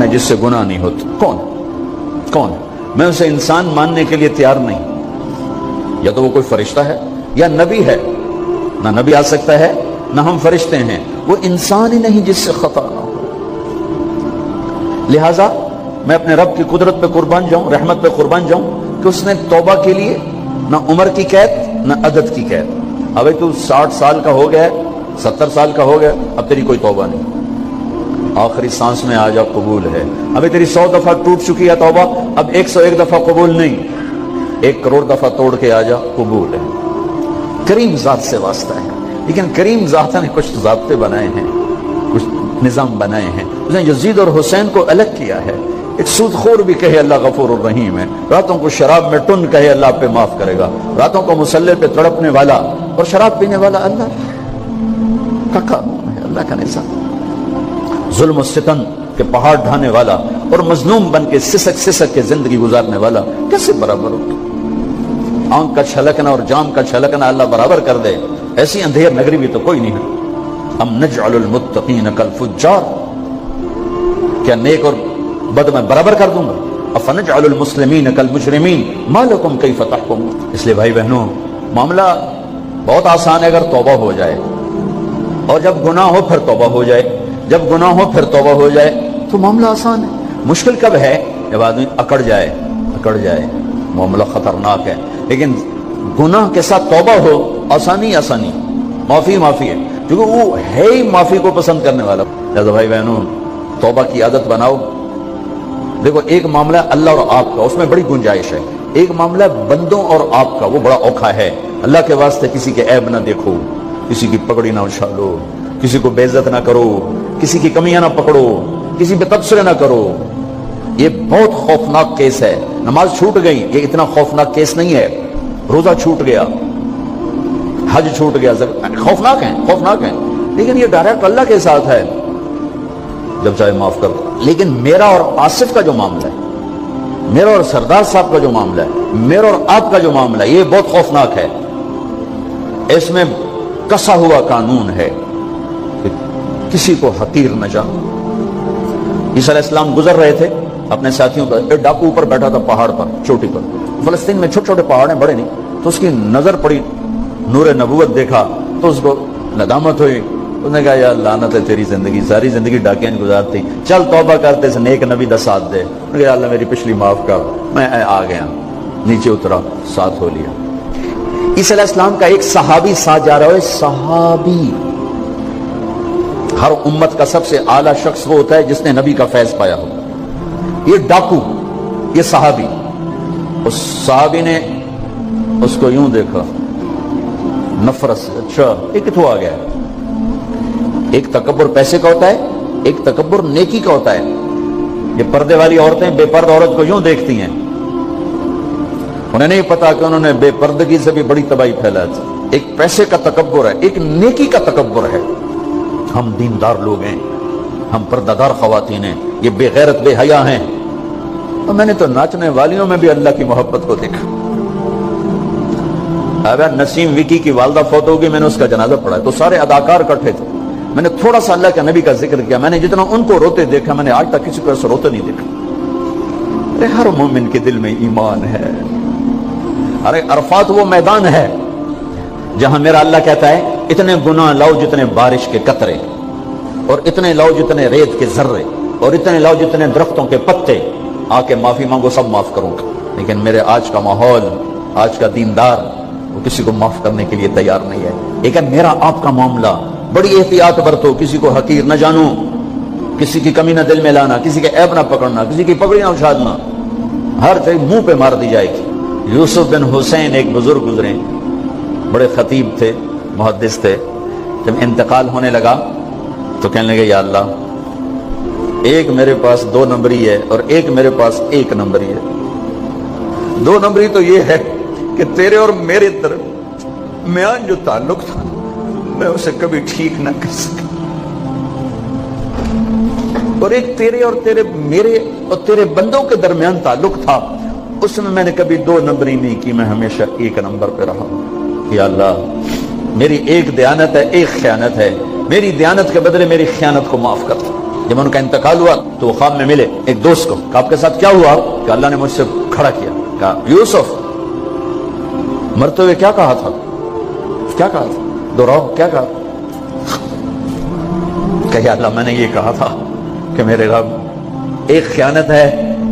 कौन है जिससे गुनाह नहीं होता? कौन? कौन? मैं उसे इंसान मानने के लिए तैयार नहीं। या तो वो कोई फरिश्ता है, या नबी है। ना नबी आ सकता है, ना हम फरिश्ते हैं। वो इंसान ही नहीं जिससे खता ना हो। लिहाजा, मैं अपने रब की कुदरत पे कुर्बान जाऊँ, रहमत पे कुर्बान जाऊँ, कि उसने तौबा के लिए ना उम्र की कैद, ना अदद की कैद। अबे तू साठ साल का हो गया सत्तर साल का हो गया अब तेरी कोई तोबा नहीं। आखिरी सांस में आ जा कबूल है। अभी तेरी सौ दफ़ा टूट चुकी है तोबा, अब एक सौ एक दफ़ा कबूल नहीं। एक करोड़ दफ़ा तोड़ के आ जा कबूल है। करीम जात से वास्ता है। लेकिन करीम जाता ने कुछ जबते बनाए हैं, कुछ निज़ाम बनाए हैं। उसने यजीद और हुसैन को अलग किया है। एक सूदखोर भी कहे, अल्लाह गफूर रहीम है। रातों को शराब में टुन कहे, अल्लाह पे माफ़ करेगा। रातों को मुसल्ले पे तड़पने वाला और शराब पीने वाला अल्लाह का कानून है, अल्लाह का निज़ाम। जुल्म सितन के पहाड़ ढाने वाला और मजलूम बन के सिसक सिसक के ज़िंदगी गुजारने वाला कैसे बराबर हो? आँख का छलकना और जाम का छलकना अल्लाह बराबर कर दे। ऐसी अंधेर नगरी भी तो कोई नहीं है। हम नजअलुल कल फुज्जार। क्या नेक और बद मैं बराबर कर दूँगा? अफनज अल मुस्लिमीन कल मुजरमीन। मालकुम कई फतह इसलिए भाई बहनों, मामला बहुत आसान है अगर तोबा हो जाए। और जब गुनाह हो, फिर तोबा हो जाए। जब गुना हो, फिर तोबा हो जाए। तो मामला आसान है। मुश्किल कब है? जब आदमी अकड़ जाए अकड़ जाए। मामला खतरनाक है। लेकिन गुनाह के साथ तोबा हो, आसानी आसानी। माफ़ी माफ़ी है। क्योंकि वो है ही माफ़ी को पसंद करने वाला। दादा भाई बहनों, तौबा की आदत बनाओ। देखो, एक मामला अल्लाह और आपका, उसमें बड़ी गुंजाइश है। एक मामला बंदों और आपका, वो बड़ा औखा है। अल्लाह के वास्ते किसी के ऐब ना देखो, किसी की पकड़ी ना उछालो, किसी को बेइज्जत ना करो। किसी की कमियाँ ना पकड़ो, किसी पे तबसरे ना करो। ये बहुत खौफनाक केस है। नमाज़ छूट गई, ये इतना खौफनाक केस नहीं है। रोजा छूट गया, हज छूट गया। खौफनाक है खौफनाक है। लेकिन ये डायरेक्ट अल्लाह के साथ है। जब चाहे माफ़ कर लेकिन मेरा और आसिफ का जो मामला है, मेरा और सरदार साहब का जो मामला है, मेरा और आपका जो मामला है, ये बहुत खौफनाक है। इसमें कसा हुआ कानून है। किसी को हकीर न जानो। ईसा गुजर रहे थे, अपने साथियों का एक डाकू ऊपर बैठा था पहाड़ पर, चोटी पर। फलस्तीन में छोटे छोटे पहाड़ हैं, बड़े नहीं। तो उसकी नज़र पड़ी, नूर नबूवत देखा। तो उसको नदामत हुई। उसने कहा यार लानत है तेरी ज़िंदगी, सारी ज़िंदगी डाकियाँ गुजारती। चल तौबा करते नेक नबी का साथ दे। अल्लाह, मेरी पिछली माफ़ कर। मैं आ गया। नीचे उतरा, साथ हो लिया। इस्लाम का एक सहाबी साथ जा रहा है सहाबी हर उम्मत का सबसे आला शख्स वो होता है जिसने नबी का फैज पाया हो। ये डाकू, ये साहबी। उस साहबी ने उसको यूँ देखा, नफरत अच्छा ये कितों आ गया। एक तकबर पैसे का होता है, एक तकबर नेकी का होता है। ये पर्दे वाली औरतें बेपर्द औरत को यूँ देखती हैं। उन्हें नहीं पता कि उन्होंने बेपर्दगी से भी बड़ी तबाही फैला एक पैसे का तकबर है, एक नेकी का तकबर है। हम दीनदार लोग हैं। हम पर्दादार खातन हैं। ये बेगैरत, बेहया हैं। तो मैंने तो नाचने वालियों में भी अल्लाह की मोहब्बत को देखा। अगर नसीम विकी की वालदा फौत होगी मैंने उसका जनाजा पढ़ा। तो सारे अदाकार इकट्ठे थे। मैंने थोड़ा सा अल्लाह के नबी का ज़िक्र किया। मैंने जितना उनको रोते देखा, मैंने आज तक किसी को ऐसा रोते नहीं देखा। अरे, हर मोमिन के दिल में ईमान है। अरे, अरफात वो मैदान है, जहाँ मेरा अल्लाह कहता है इतने गुना लाओ जितने बारिश के कतरे, और इतने लाओ जितने रेत के जर्रे, और इतने लाओ जितने दरख्तों के पत्ते। आके माफ़ी मांगो, सब माफ़ करूँगा। लेकिन मेरे आज का माहौल, आज का दीनदार, वो किसी को माफ़ करने के लिए तैयार नहीं है। लेकिन मेरा आपका मामला, बड़ी एहतियात बरतो, किसी को हकीर ना जानो, किसी की कमी ना दिल में लाना, किसी के ऐब ना पकड़ना, किसी की पकड़ी ना उछालना। हर चीज़ मुँह पे मार दी जाएगी। यूसुफ बिन हुसैन एक बुज़ुर्ग गुजरे, बड़े खतीब थे। मुहदस थे। जब इंतकाल होने लगा तो कहने लगे, या अल्लाह, एक मेरे पास दो नंबरी है और एक मेरे पास एक नंबरी है। दो नंबरी तो ये है कि तेरे और मेरे तरफ़ म्यान जो ताल्लुक था, मैं उसे कभी ठीक ना कर सका। और एक तेरे और तेरे मेरे और तेरे बंदों के दरमियान ताल्लुक था, उसमें मैंने कभी दो नंबरी नहीं की, मैं हमेशा एक नंबर पे रहा या अल्लाह मेरी एक दयानत है, एक ख्यानत है। मेरी दयानत के बदले मेरी ख्यानत को माफ़ कर जब उनका इंतकाल हुआ तो वो ख्वाब में मिले, एक दोस्त को। आपके साथ क्या हुआ? कि अल्लाह ने मुझसे खड़ा किया। कहा, यूसुफ, मरते हुए क्या कहा था? क्या कहा था? दोहराओ, क्या कहा? कहा अल्लाह, मैंने ये कहा था कि मेरे रब एक ख्यानत है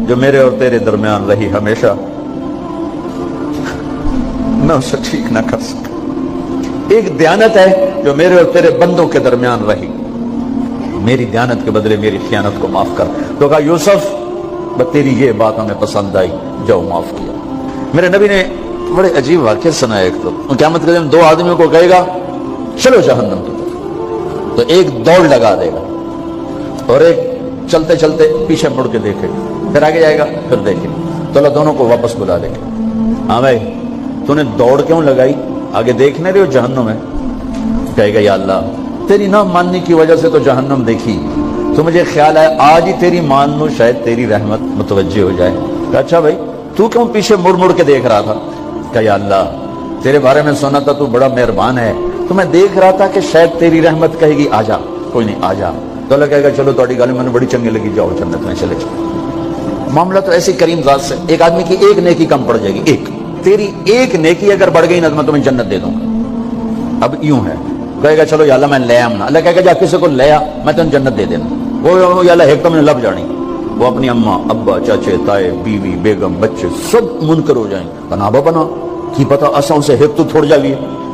जो मेरे और तेरे दरमियान रही हमेशा। मैं उसे ठीक ना कर सका एक दयानत है जो मेरे और तेरे बंदों के दरमियान रही। मेरी दयानत के बदले मेरी खयानत को माफ़ कर। तो कहा, यूसुफ तेरी ये बात हमें पसंद आई, जाओ माफ़ किया। मेरे नबी ने बड़े अजीब वाक्य सुनाया एक तो। क्या के दिन दो आदमियों को कहेगा, चलो जहन्नम की तरफ़। तो एक दौड़ लगा देगा और एक चलते चलते पीछे मुड़ के देखे। फिर आगे जाएगा, फिर देखे। तो दोनों को वापस बुला लेगा। हाँ भाई, तूने दौड़ क्यों लगाई? आगे देखने रहे हो जहन्नम है? कहेगा, या अल्लाह, तेरी ना मानने की वजह से तो जहन्नम देखी। तो मुझे ख्याल है आज ही तेरी मान लो, शायद तेरी रहमत मुतवजह हो जाए। अच्छा भाई, तू क्यों पीछे मुड़ मुड़ के देख रहा था? कहा, या अल्लाह, तेरे बारे में सुना था, तू बड़ा मेहरबान है। तो मैं देख रहा था कि शायद तेरी रहमत कहेगी, आजा, कोई नहीं, आजा। तो अल्लाह कहेगा, चलो थोड़ी गाली, मैंने बड़ी चंगी लगी, जाओ जन्नत में चले जाओ। मामला तो ऐसी करीम जात से, एक आदमी की एक नेकी कम पड़ जाएगी, एक। तेरी एक नेकी अगर बढ़ गई ना तो मैं तुम्हें जन्नत दे दूँगा। अब यूँ है। कहेगा, चलो या मैं ले आम ना अल्लाह कहेगा, जा, किसी को ले आ, मैं तुम जन्नत दे देना। वो या एक तो मैंने लब जानी। वो अपनी अम्मा, अब्बा, चाचे, ताए, बीवी, बेगम, बच्चे, सब मुनकर हो जाएँगे। बनाबा बना। की पता, असा उसे हिक तो थोड़ जावी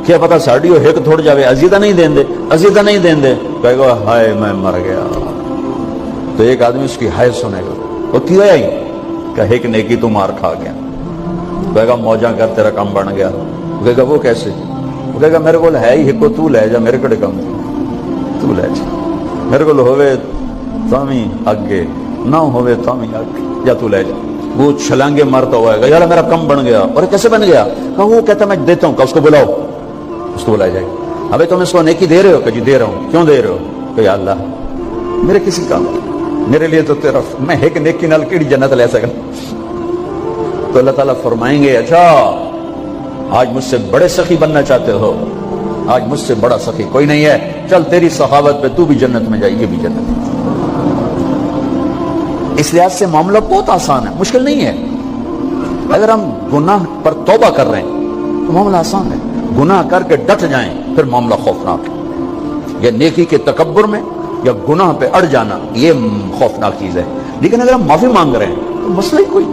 क्या पता साड़ी हो हिक थोड़ जावे। अजीदा नहीं दें दे अजीदा नहीं दें दे कहेगा, हाय, मैं मर गया। तो एक आदमी उसकी हाय सुनेगा। वो क्यों आई कहे कि, नेकी, तू मार खा गया। कहेगा, मौजा कर, तेरा काम बन गया। कहेगा, वो कैसे? वो कहेगा, मेरे को है ही हिको तू ले, जा मेरे कड़े कम तू। ले, जा। मेरे को होवे तामी अगे ना होवे तामी अगे या तू ले, जा। वो छलांगे मारता हुआ यार, मेरा कम बन गया, और कैसे बन गया? कहा, वो कहता, मैं देता हूँ उसको बुलाओ। उसको बुलाया जाएगा अबे, तुम इसको नेकी दे रहे हो? कि जी, दे रहा हूँ। क्यों दे रहे हो? कि अल्लाह, मेरे किसी काम, मेरे लिए तो तेरा, मैं एक नेकी नाल की जन्नत ले सका तो अल्लाह ताला फरमाएँगे अच्छा आज मुझसे बड़े सखी बनना चाहते हो। आज मुझसे बड़ा सखी कोई नहीं है। चल, तेरी सखावत पे तू भी जन्नत में जाइए भी जन्नत इस लिहाज से मामला बहुत आसान है, मुश्किल नहीं है। अगर हम गुनाह पर तोबा कर रहे हैं तो मामला आसान है। गुनाह करके डट जाए, फिर मामला खौफनाक है। या नेकी के तकबर में, या गुनाह पे अड़ जाना, ये खौफनाक चीज़ है। लेकिन अगर हम माफ़ी मांग रहे हैं तो मसला ही कोई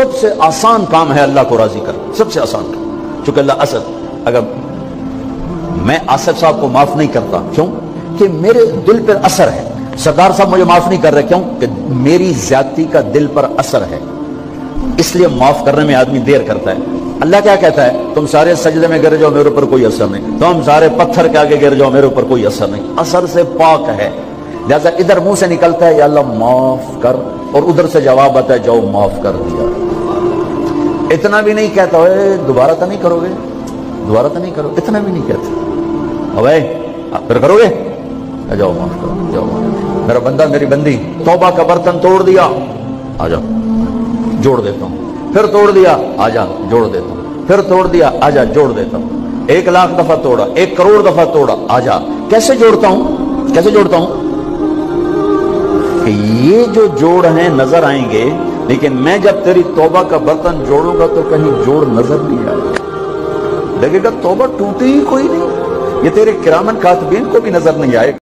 सबसे आसान काम है अल्लाह को राज़ी कर सबसे आसान काम। चूँकि अल्लाह असद, अगर मैं आसफ साहब को माफ़ नहीं करता, क्यों? कि मेरे दिल पर असर है। सरदार साहब मुझे माफ़ नहीं कर रहे, क्यों? कि मेरी ज्यादती का दिल पर असर है। इसलिए माफ़ करने में आदमी देर करता है। अल्लाह क्या कहता है? तुम सारे सजदे में गिर जाओ, मेरे ऊपर कोई असर नहीं। तुम सारे पत्थर के आगे गिर जाओ, मेरे ऊपर कोई असर नहीं। असर से पाक है। लिहाजा इधर मुँह से निकलता है, या अल्लाह माफ़ कर। और उधर से जवाब आता है, जाओ माफ़ कर दिया। इतना भी नहीं कहता दोबारा तो नहीं करोगे? दोबारा तो नहीं करो इतना भी नहीं कहते। अबे फिर करोगे? जाओ, माफ़ करो जाओ मेरा बंदा, मेरी बंदी, तोबा का बर्तन तोड़ दिया। आ जाओ, जोड़ देता हूँ। फिर तोड़ दिया, आ जा, जोड़ देता हूँ। फिर तोड़ दिया, आ जा, जोड़ देता हूँ। एक लाख दफ़ा तोड़ा, एक करोड़ दफ़ा तोड़ा, आ जा। कैसे जोड़ता हूँ? कैसे जोड़ता हूँ? ये जो जोड़ हैं, नज़र आएँगे लेकिन मैं जब तेरी तोबा का बर्तन जोड़ूँगा तो कहीं जोड़ नज़र नहीं आएगा। लगेगा तोबा टूटे ही कोई नहीं। ये तेरे किरामन कातबीन को भी नज़र नहीं आएगा।